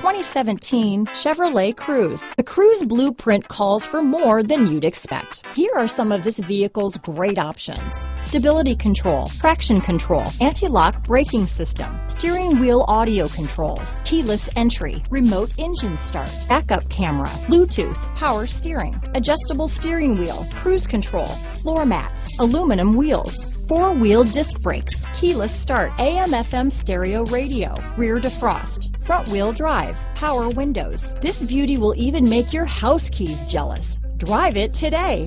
2017 Chevrolet Cruze. The Cruze blueprint calls for more than you'd expect. Here are some of this vehicle's great options. Stability control, traction control, anti-lock braking system, steering wheel audio controls, keyless entry, remote engine start, backup camera, Bluetooth, power steering, adjustable steering wheel, cruise control, floor mats, aluminum wheels, four-wheel disc brakes, keyless start, AM FM stereo radio, rear defrost, front wheel drive, power windows. This beauty will even make your house keys jealous. Drive it today.